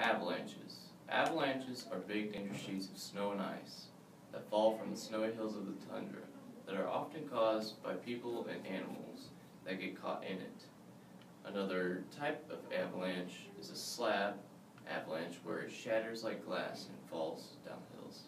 Avalanches. Avalanches are big dangerous sheets of snow and ice that fall from the snowy hills of the tundra that are often caused by people and animals that get caught in it. Another type of avalanche is a slab avalanche where it shatters like glass and falls down hills.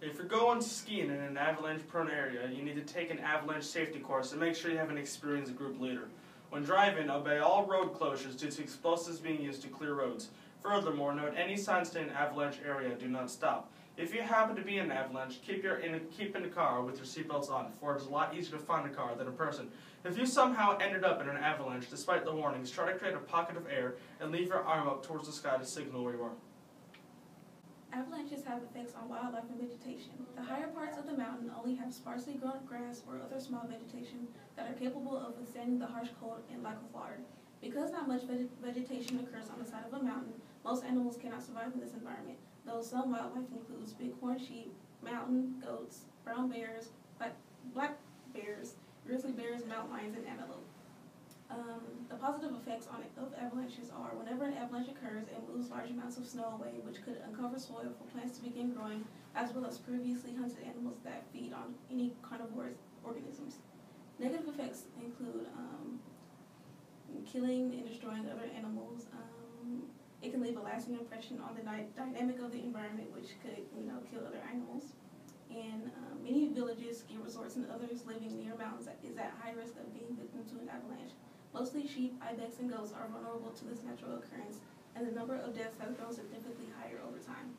If you're going skiing in an avalanche prone area, you need to take an avalanche safety course and make sure you have an experienced group leader. When driving, obey all road closures due to explosives being used to clear roads. Furthermore, note any signs to an avalanche area do not stop. If you happen to be in an avalanche, keep your in, keep in the car with your seatbelts on, for it is a lot easier to find a car than a person. If you somehow ended up in an avalanche despite the warnings, try to create a pocket of air and leave your arm up towards the sky to signal where you are. Avalanches have effects on wildlife and vegetation. The higher parts of the mountain only have sparsely grown grass or other small vegetation that are capable of withstanding the harsh cold and lack of water. Because not much veg vegetation occurs on the side of a mountain, most animals cannot survive in this environment, though some wildlife includes bighorn sheep, mountain goats, brown bears, black, black bears, grizzly bears, mountain lions, and antelope. Um, the positive effects on of avalanches are whenever occurs, it moves large amounts of snow away, which could uncover soil for plants to begin growing, as well as previously hunted animals that feed on any carnivorous organisms. Negative effects include um, killing and destroying other animals. Um, it can leave a lasting impression on the dynamic of the environment, which could, you know, kill other animals. And um, many villages, ski resorts, and others living near mountains is at high risk of being victim to an avalanche. Mostly sheep, ibex, and goats are vulnerable to this natural occurrence, and the number of deaths has grown significantly higher over time.